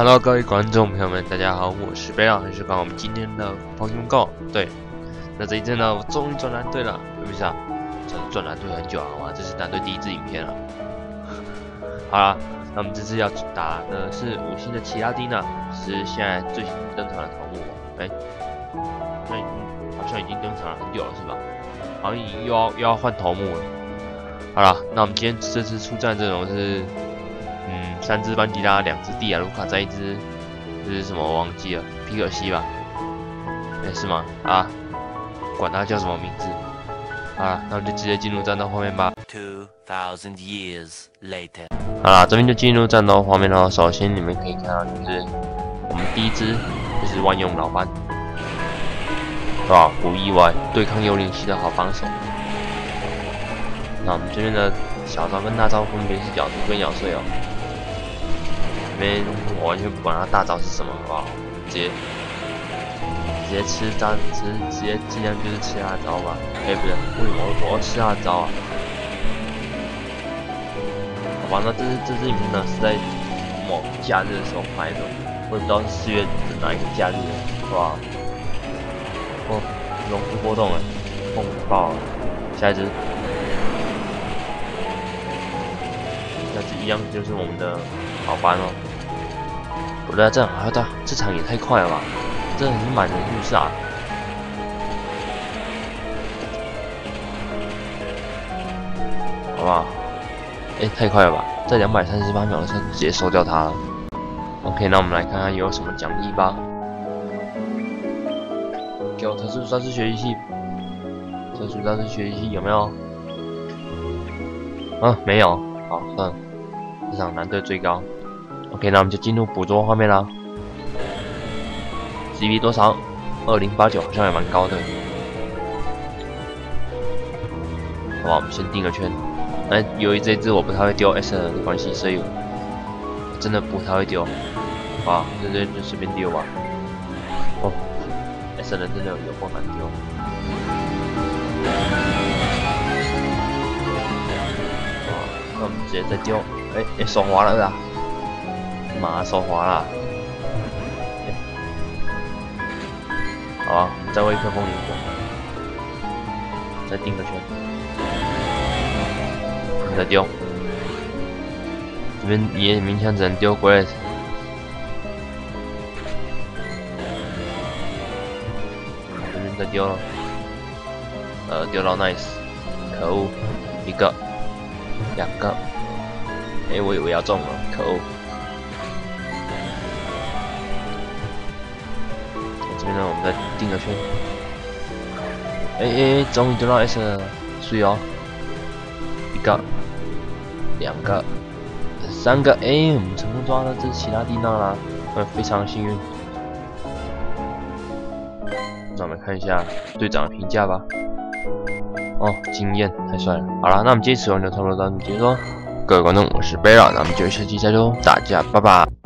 Hello，各位观众朋友们，大家好，我是贝尔，还是看我们今天的 Pokemon Go。对，那这一阵呢，我终于转蓝队了，对不对啊？转转蓝队很久了，哇，这是蓝队第一支影片了。好了，那我们这次要打的是五星的奇拉蒂娜，是现在最新登场的头目。哎，好像已经好像已经登场了很久了，是吧？好像已经又要又要换头目了。好了，那我们今天这次出战阵容是。嗯，三只班吉拉，两只蒂亚卢卡，再一只这是什么？我忘记了，皮可西吧？哎，是吗？啊，管他叫什么名字啊，那我们就直接进入战斗画面吧。Two thousand years later，好啦，这边就进入战斗画面了。首先你们可以看到，就是我们第一只就是万用老班，是吧？不意外，对抗幽灵系的好帮手。那我们这边的小招跟大招分别是咬毒跟咬碎哦。边我完全不管他大招是什么，好不好？直接直接吃招，直直接尽量就是吃大招吧。哎，不对，我我要吃大招啊！好吧，那这是这支影片呢是在某假日的时候拍的，我也不知道是四月的哪一个假日，是吧？哦，龙珠波动了，风暴，下一只，下只一样就是我们的好班哦。我在这，啊，这这场也太快了吧！真的是满人入杀，好不好？哎，太快了吧！在两百三十八秒的时候直接收掉他了。OK，那我们来看看有什么奖励吧。给我特殊战士学习器，特殊战士学习器有没有？啊，没有。好，算了，这场难度最高。OK，那我们就进入捕捉画面啦。CP 多少？二零八九，好像也蛮高的。好吧，我们先定个圈。那由于这只我不太会丢 S 的关系，所以真的不太会丢。好，这这就随便丢吧。哦，S 人真的有够难丢。好，那我们直接再丢。哎哎，手滑了是吧？马手滑了，好，再喂一颗风铃果，再定个圈，再丢，这边也勉强只能丢过来这边再丢了，呃，丢到 Nice，可恶，一个，两个，哎，我以为要中了，可恶。这边呢，我们再定个圈。哎哎，终于丢到 S 了，注意哦！一个，两个，三个，哎，我们成功抓到这其他蒂娜啦，呃，非常幸运。那我们看一下队长的评价吧。哦，惊艳，太帅了。好了，那我们这次完就差不多到这结束。各位观众，我是贝拉，那我们就下期再见喽，大家拜拜。